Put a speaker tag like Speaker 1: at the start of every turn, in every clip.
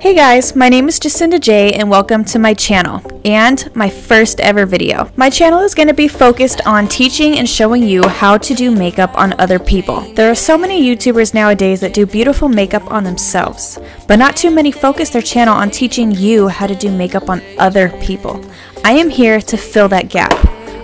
Speaker 1: Hey guys, my name is Jacynda Jae and welcome to my channel and my first ever video. My channel is going to be focused on teaching and showing you how to do makeup on other people. There are so many YouTubers nowadays that do beautiful makeup on themselves, but not too many focus their channel on teaching you how to do makeup on other people. I am here to fill that gap.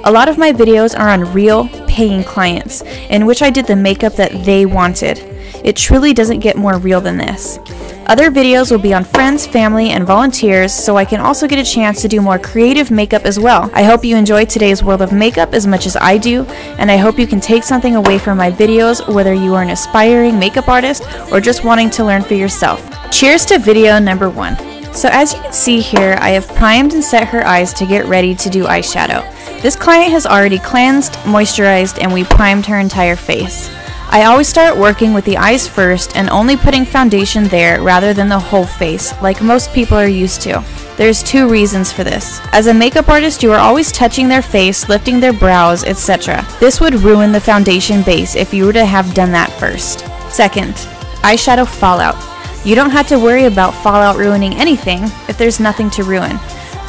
Speaker 1: A lot of my videos are on real, paying clients, in which I did the makeup that they wanted. It truly doesn't get more real than this. Other videos will be on friends, family, and volunteers, so I can also get a chance to do more creative makeup as well. I hope you enjoy today's world of makeup as much as I do, and I hope you can take something away from my videos, whether you are an aspiring makeup artist or just wanting to learn for yourself. Cheers to video number one. So as you can see here, I have primed and set her eyes to get ready to do eyeshadow. This client has already cleansed, moisturized, and we primed her entire face. I always start working with the eyes first and only putting foundation there rather than the whole face, like most people are used to. There's two reasons for this. As a makeup artist, you are always touching their face, lifting their brows, etc. This would ruin the foundation base if you were to have done that first. Second, eyeshadow fallout. You don't have to worry about fallout ruining anything if there's nothing to ruin.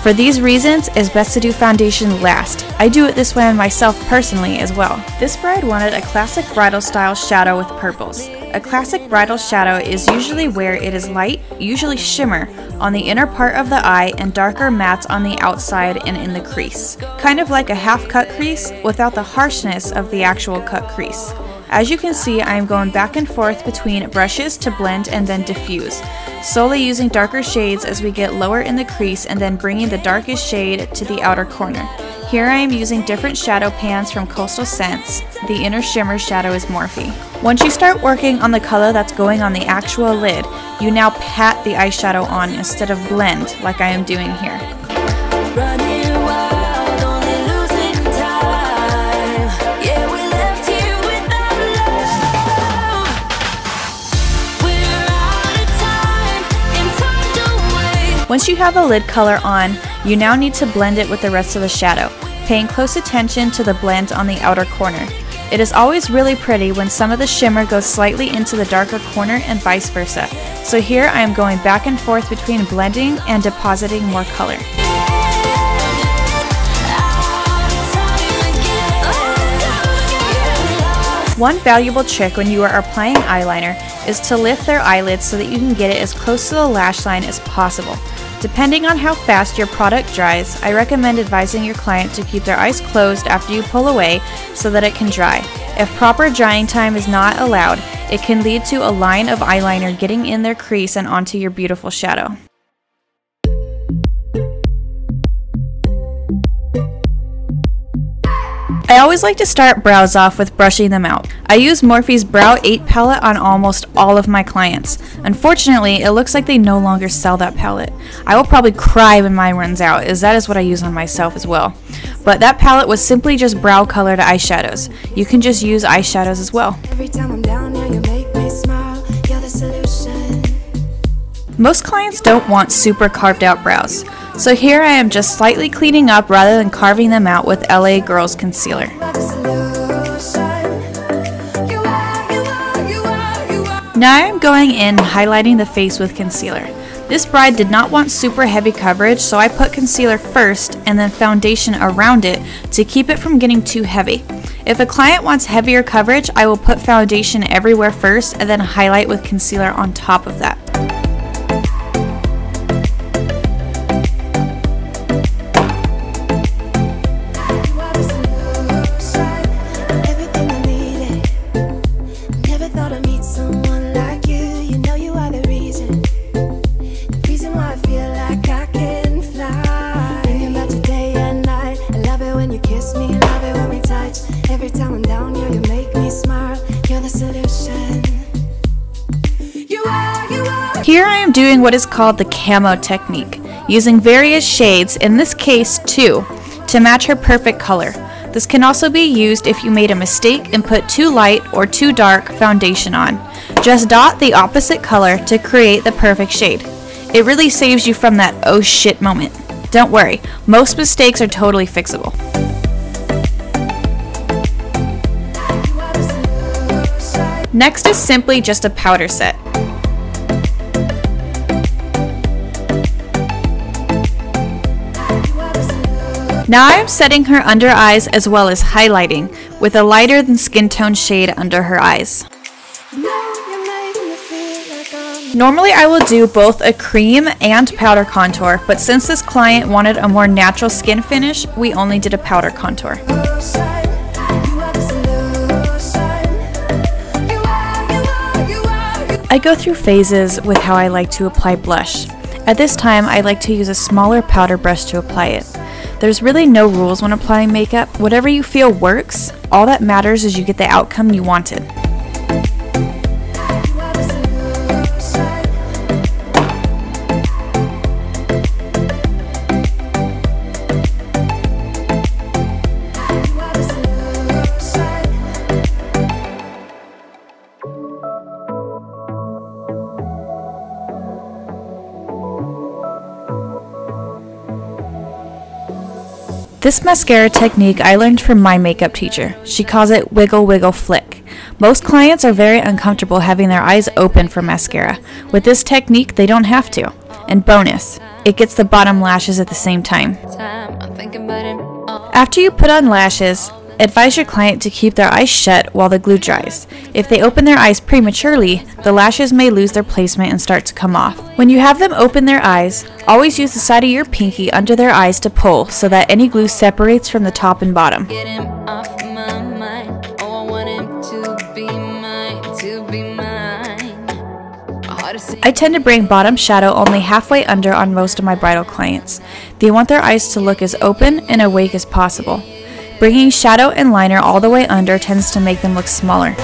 Speaker 1: For these reasons, it's best to do foundation last. I do it this way on myself personally as well. This bride wanted a classic bridal style shadow with purples. A classic bridal shadow is usually where it is light, usually shimmer, on the inner part of the eye and darker mattes on the outside and in the crease. Kind of like a half cut crease without the harshness of the actual cut crease. As you can see, I am going back and forth between brushes to blend and then diffuse, slowly using darker shades as we get lower in the crease and then bringing the darkest shade to the outer corner. Here I am using different shadow pans from Coastal Scents. The inner shimmer shadow is Morphe. Once you start working on the color that's going on the actual lid, you now pat the eyeshadow on instead of blend like I am doing here. Once you have the lid color on, you now need to blend it with the rest of the shadow, paying close attention to the blend on the outer corner. It is always really pretty when some of the shimmer goes slightly into the darker corner and vice versa. So here I am going back and forth between blending and depositing more color. One valuable trick when you are applying eyeliner is to lift their eyelids so that you can get it as close to the lash line as possible. Depending on how fast your product dries, I recommend advising your client to keep their eyes closed after you pull away so that it can dry. If proper drying time is not allowed, it can lead to a line of eyeliner getting in their crease and onto your beautiful shadow. I always like to start brows off with brushing them out. I use Morphe's Brow 8 palette on almost all of my clients. Unfortunately, it looks like they no longer sell that palette. I will probably cry when mine runs out, as that is what I use on myself as well. But that palette was simply just brow colored eyeshadows. You can just use eyeshadows as well. Most clients don't want super carved out brows. So here I am just slightly cleaning up rather than carving them out with LA Girls Concealer. Now I'm going in highlighting the face with concealer. This bride did not want super heavy coverage, so I put concealer first and then foundation around it to keep it from getting too heavy. If a client wants heavier coverage, I will put foundation everywhere first and then highlight with concealer on top of that. Doing what is called the camo technique, using various shades, in this case two, to match her perfect color. This can also be used if you made a mistake and put too light or too dark foundation on. Just dot the opposite color to create the perfect shade. It really saves you from that oh shit moment. Don't worry, most mistakes are totally fixable. Next is simply just a powder set. Now I'm setting her under eyes as well as highlighting with a lighter than skin tone shade under her eyes. Normally I will do both a cream and powder contour, but since this client wanted a more natural skin finish, we only did a powder contour. I go through phases with how I like to apply blush. At this time, I like to use a smaller powder brush to apply it. There's really no rules when applying makeup. Whatever you feel works. All that matters is you get the outcome you wanted. This mascara technique I learned from my makeup teacher. She calls it wiggle wiggle flick. Most clients are very uncomfortable having their eyes open for mascara. With this technique, they don't have to. And bonus, it gets the bottom lashes at the same time. After you put on lashes, Advise your client to keep their eyes shut while the glue dries. If they open their eyes prematurely, the lashes may lose their placement and start to come off. When you have them open their eyes, always use the side of your pinky under their eyes to pull so that any glue separates from the top and bottom. I tend to bring bottom shadow only halfway under on most of my bridal clients. They want their eyes to look as open and awake as possible. Bringing shadow and liner all the way under tends to make them look smaller.